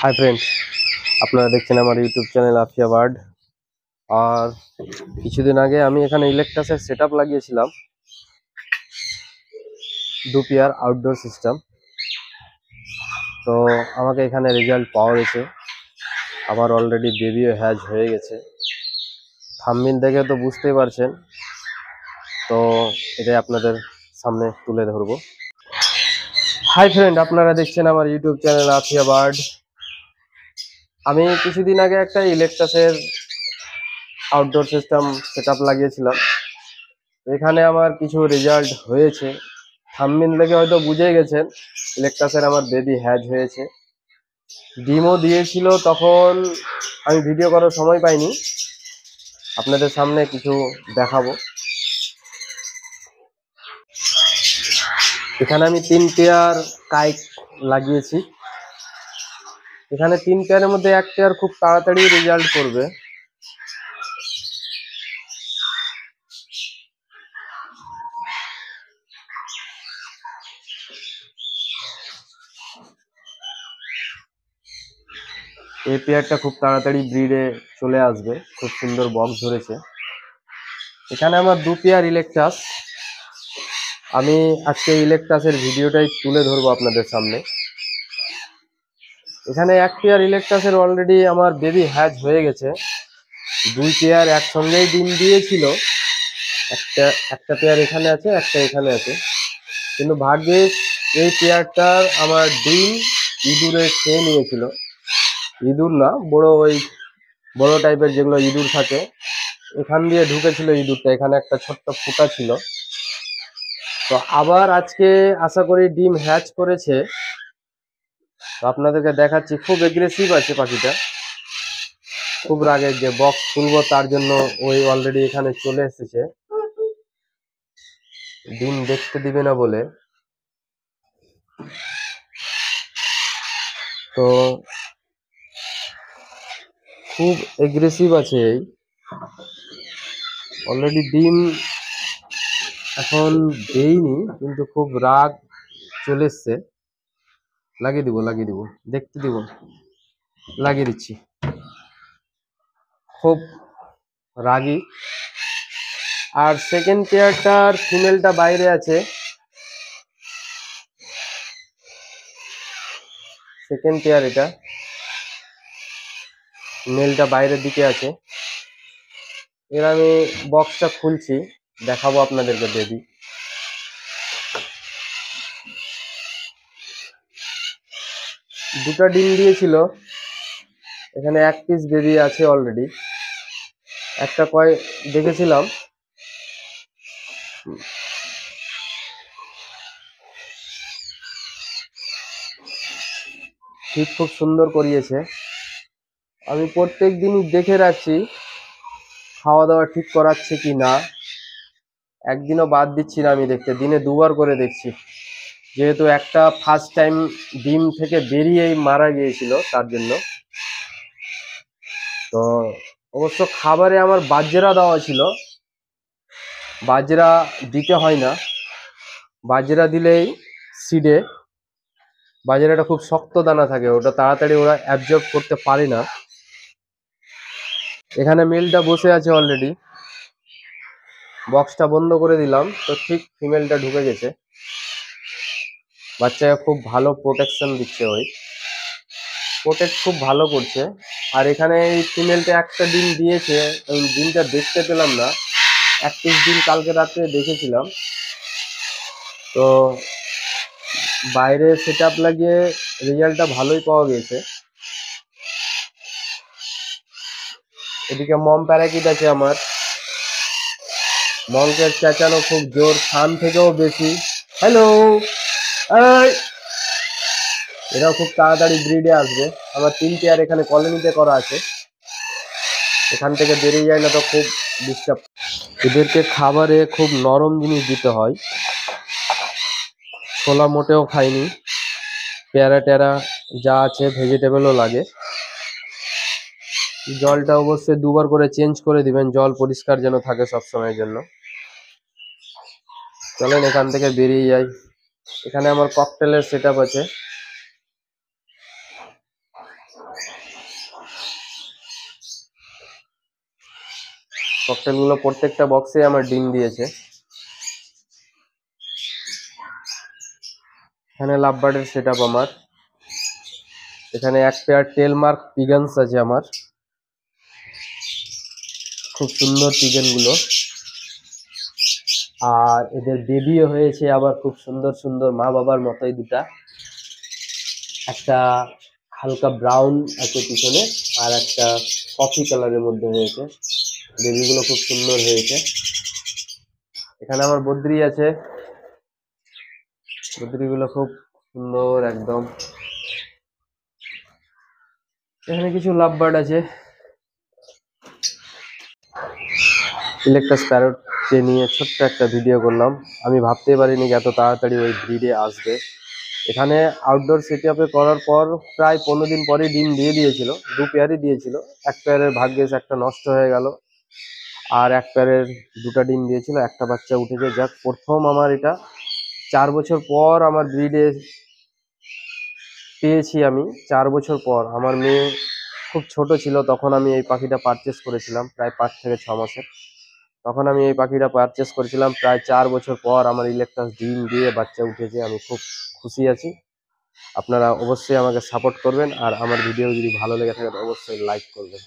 Hi friend আপনারা দেখছেন আমার ইউটিউব চ্যানেল আফিয়া বার্ড আর কিছুদিন আগে আমি এখানে ইলেকট্রাসের সেট আপ লাগিয়েছিলাম। দু পেয়ার আউটডোর সিস্টেম তো আমাকে এখানে রেজাল্ট পাওয়া গেছে। আমার অলরেডি বেবিও হ্যাজ হয়ে গেছে। থাম্বিন দেখে তো বুঝতেই পারছেন। তো এটাই আপনাদের সামনে তুলে ধরবো। হাই ফ্রেন্ড আপনারা দেখছেন আমার ইউটিউব চ্যানেল আফিয়া বার্ড আমি কিছুদিন আগে একটা ইলেকট্রাসের আউটডোর সিস্টেম সেট লাগিয়েছিলাম। এখানে আমার কিছু রেজাল্ট হয়েছে। থাম্বিন দেখে হয়তো বুঝে গেছেন ইলেকট্রাসের আমার বেবি হ্যাজ হয়েছে। ডিমও দিয়েছিল তখন আমি ভিডিও করার সময় পাইনি। আপনাদের সামনে কিছু দেখাবো। এখানে আমি তিন পেয়ার কাইক লাগিয়েছি। এখানে তিন পেয়ারের মধ্যে এক পেয়ার খুব তাড়াতাড়ি রেজাল্ট করবে। এই পেয়ারটা খুব তাড়াতাড়ি ব্রিডে চলে আসবে। খুব সুন্দর বক্স ধরেছে। এখানে আমার দু পেয়ার ইলেকট্রাস আমি আজকে ইলেকট্রাসের ভিডিওটাই তুলে ধরবো আপনাদের সামনে। এখানে এক পেয়ার ইলেকট্রাসের অলরেডি আমার বেবি হ্যাজ হয়ে গেছে। দুই পেয়ার একসঙ্গেই ডিম দিয়েছিল। একটা একটা পেয়ার এখানে আছে, একটা এখানে আছে। কিন্তু ভাগ্যিস এই পেয়ারটার আমার ডিম ইঁদুরে খেয়ে নিয়েছিল। ইঁদুর না, বড় ওই বড় টাইপের যেগুলো ইঁদুর থাকে, এখান দিয়ে ঢুকেছিল ইঁদুরটা। এখানে একটা ছোট্ট ফুটা ছিল। তো আবার আজকে আশা করি ডিম হ্যাচ করেছে। তো আপনাদেরকে দেখাচ্ছি, খুব এগ্রেসিভ আছে পাখিটা। খুব রাগের যে বক্স খুলবো তার জন্য ওই অলরেডি এখানে চলে এসেছে। ডিম দেখতে দিবে না বলে। তো খুব এগ্রেসিভ আছে এই। অলরেডি ডিম এখন দেইনি, কিন্তু খুব রাগ চলে এসছে। লাগিয়ে দিব লাগিয়ে দিব, দেখতে দিব। লাগিয়ে দিচ্ছি। খুব রাগি। আর সেকেন্ড পেয়ারটার ফিমেলটা বাইরে আছে। সেকেন্ড পেয়ার এটা। মেলটা বাইরের দিকে আছে। এর আমি বক্সটা খুলছি। দেখাবো আপনাদেরকে বেবি দুটা ডিম দিয়েছিল। এখানে এক পিস বেবি আছে অলরেডি একটা কয়, দেখেছিলাম। ঠিক খুব সুন্দর করিয়েছে। আমি প্রত্যেক দিনই দেখে রাখছি, খাওয়া দাওয়া ঠিক করাচ্ছে কি না। একদিনও বাদ দিচ্ছি না আমি দেখতে, দিনে দুবার করে দেখছি। যেহেতু একটা ফার্স্ট টাইম ডিম থেকে বেরিয়েই মারা গিয়েছিল, তার জন্য। তো অবশ্য খাবারে আমার বাজরা দেওয়া ছিল। বাজরা দিতে হয় না। বাজরা দিলেই সিডে বাজরাটা খুব শক্ত দানা থাকে, ওটা তাড়াতাড়ি ওরা অ্যাবজর্ব করতে পারে না। এখানে মেলটা বসে আছে অলরেডি বক্সটা বন্ধ করে দিলাম, তো ঠিক ফিমেলটা ঢুকে গেছে। বাচ্চাকে খুব ভালো প্রোটেকশন দিচ্ছে ওই। প্রোটেক্ট খুব ভালো করছে। আর এখানে এই ফিমেলটা একটা ডিম দিয়েছে, ওই ডিমটা দেখতে পেলাম না। একত্রিশ দিন কালকে রাত্রে দেখেছিলাম। তো বাইরে সেট আপ লাগিয়ে রেজাল্টটা ভালোই পাওয়া গেছে। এদিকে মম প্যারাকিট আছে আমার। মমকে চেঁচানো খুব জোর খান থেকেও বেশি। হ্যালো এরাও খুব তাড়াতাড়ি ব্রিডে আসবে। আমার তিন পেয়ার এখানে কলোনিতে করা আছে। এখান থেকে বেরিয়ে যায় না তো খুব ডিস্টার্ব এদেরকে খাবারে খুব নরম জিনিস দিতে হয়। ছোলা মোটেও খাইনি। পেয়ারা টেরা যা আছে ভেজিটেবলও লাগে। জলটা অবশ্যই দুবার করে চেঞ্জ করে দিবেন। জল পরিষ্কার যেন থাকে সব সময়ের জন্য। চলেন এখান থেকে বেরিয়ে যাই। এখানে আমার ককটেলের সেট আছে। ককটেলগুলো প্রত্যেকটা বক্সে আমার ডিম দিয়েছে। এখানে লাভ লাভবার্ডের সেট আমার। এখানে এক পেয়ার টেল মার্ক পিগানস আছে আমার। খুব সুন্দর পিগেনগুলো। আর এদের বেবিও হয়েছে আবার খুব সুন্দর সুন্দর মা বাবার মতোই দুটা। একটা হালকা ব্রাউন আছে পিছনে, আর একটা কফি কালারের মধ্যে হয়েছে। বেবিগুলো খুব সুন্দর হয়েছে। এখানে আমার বদ্রি আছে। বদ্রিগুলো খুব সুন্দর একদম। এখানে কিছু লাভ বার্ড আছে। ইলেকট্রাস প্যারটকে নিয়ে ছোট্ট একটা ভিডিও করলাম। আমি ভাবতে পারিনি যে এত তাড়াতাড়ি ওই ব্রিডে আসবে। এখানে আউটডোর সেট করার পর প্রায় পনেরো দিন পরে ডিম দিয়ে দিয়েছিল, দু পেয়ারই দিয়েছিল। এক পেয়ারের ভাগ্যেস একটা নষ্ট হয়ে গেল, আর এক পেয়ারের দুটা ডিম দিয়েছিল, একটা বাচ্চা উঠেছে যাক, প্রথম আমার এটা। চার বছর পর আমার ব্রিডে পেয়েছি আমি, চার বছর পর। আমার মেয়ে খুব ছোট ছিল, তখন আমি এই পাখিটা পারচেস করেছিলাম, প্রায় পাঁচ থেকে ছ মাসের। তখন আমি এই পাখিটা পারচেস করেছিলাম। প্রায় চার বছর পর আমার ইলেকট্রাস ডিম দিয়ে বাচ্চা উঠেছে, আমি খুব খুশি আছি। আপনারা অবশ্যই আমাকে সাপোর্ট করবেন আর আমার ভিডিও যদি ভালো লেগে থাকে, অবশ্যই লাইক করবেন।